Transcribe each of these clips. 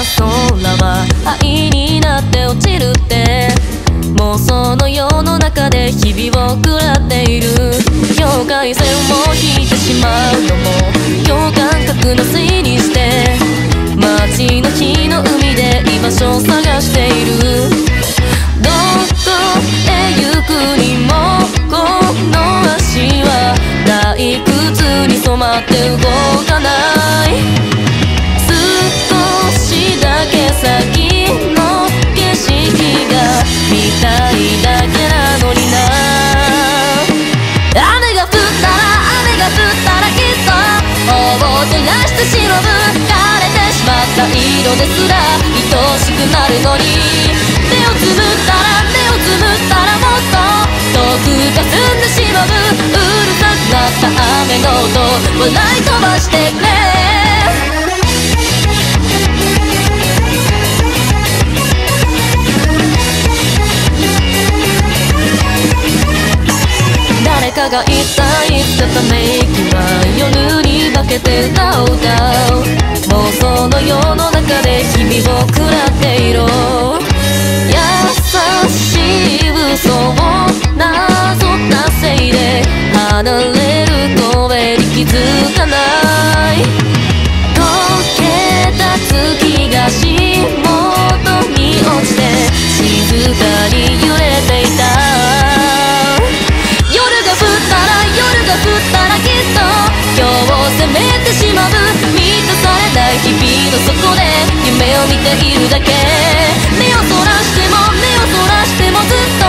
空は愛になって落ちるって妄想の世の中で日々を食らっている。境界線を引いてしまうのも共感覚のせいにして街の日の海で居場所を探している。くなるのに。目をつむったら目をつむったらもっと遠く霞んでしまううるさくなった雨の音笑い飛ばしてくれ。誰かが言った言ってため息は夜に化けて歌を歌う妄想の世の中日々を食らっていろ優しい嘘をなぞったせいで離れる声に気づかない溶けた月が足元に落ちて静かに揺れていた夜が降ったら夜が降ったらきっと今日を責めてしまう満たされない日々の底でを見ているだけ目をそらしても目をそらしてもずっと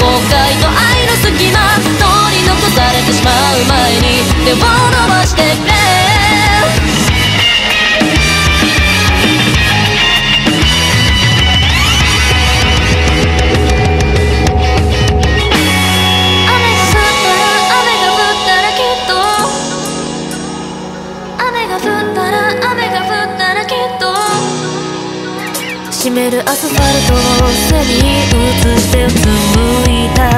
後悔と愛の隙間取り残されてしまう前に手を伸ばしてくれ雨が降ったらきっと湿るアスファルトを背に映してうつむいた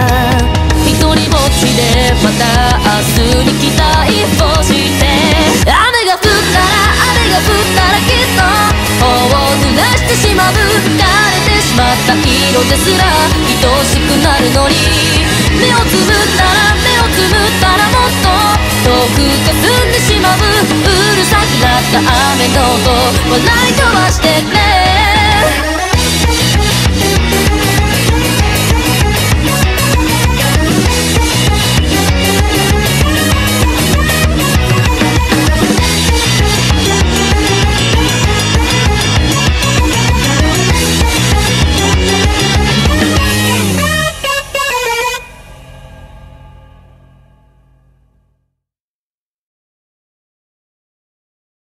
一人ぼっちでまた明日に期待をして雨が降ったら雨が降ったらきっと頬を濡らしてしまう枯れてしまった色ですら愛しくなるのに目をつぶったら目をつぶったらもっと遠く霞んでしまううるさくなった雨の音笑い。飛ばしてくれ